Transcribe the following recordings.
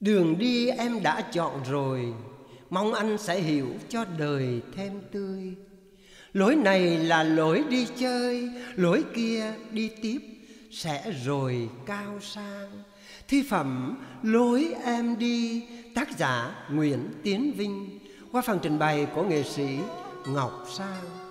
Đường đi em đã chọn rồi, Mong anh sẽ hiểu cho đời thêm tươi. Lối này là lối đi chơi, Lối kia đi tiếp, Sẽ rồi cao sang. Thi phẩm Lối em đi, Tác giả Nguyễn Tiến Vinh, Qua phần trình bày của nghệ sĩ Ngọc Sang.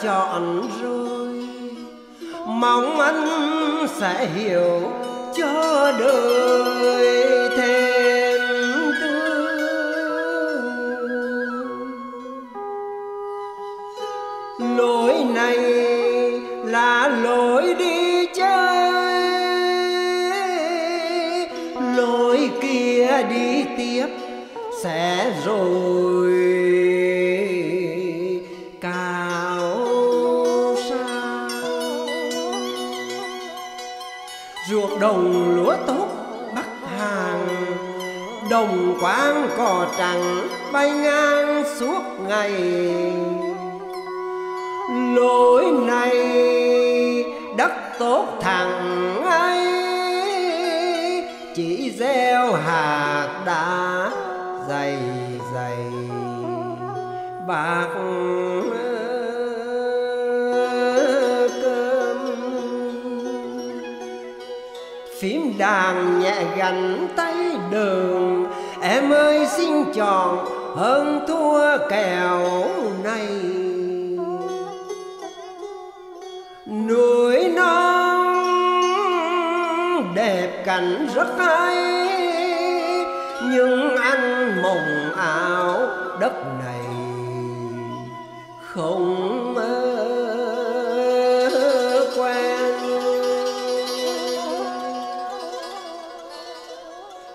Cho chọn rồi. Mong anh sẽ hiểu cho đời thêm tươi. Lối này là lối đi chơi. Lối kia đi tiếp sẽ rồi. Ruộng đồng lúa tốt bắc hàng. Đồng quang cò trắng, bay ngang suốt ngày. Lối này đất tốt thẳng ấy, chỉ gieo hạt đã dày dày. Bạc phím đàn nhẹ gánh tay đường. Em ơi, xin chọn hơn thua kèo này. Núi non đẹp cảnh rất hay, nhưng anh mộng ảo đất này không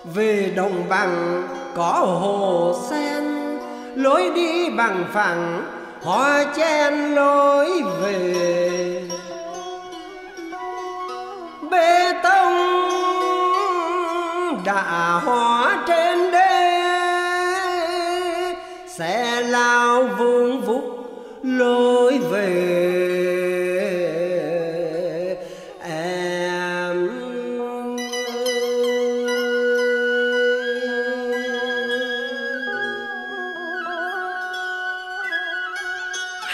về đồng bằng có hồ sen, lối đi bằng phẳng, hoa chen lối về. Bê tông đã hóa trên đê xe lao vuông vút lối về.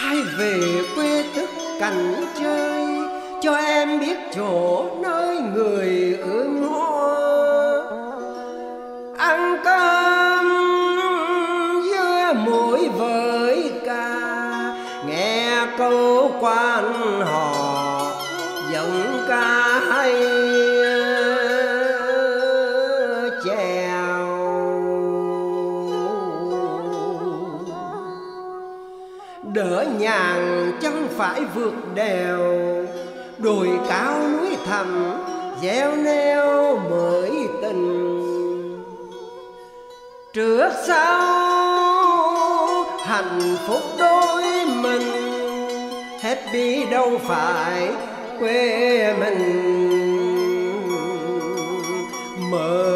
Hai về quê thức cảnh chơi, cho em biết chỗ nơi người ương hoa ăn cơm dưa muối với ca nghe câu quan họ giọng ca hay. Chèo Đỡ nhàn chẳng phải vượt đèo. Đồi cao núi thẳm, Gieo neo mới tình. Trước sau, hạnh phúc đôi mình, Hết đi đâu phải quê mình. Mơ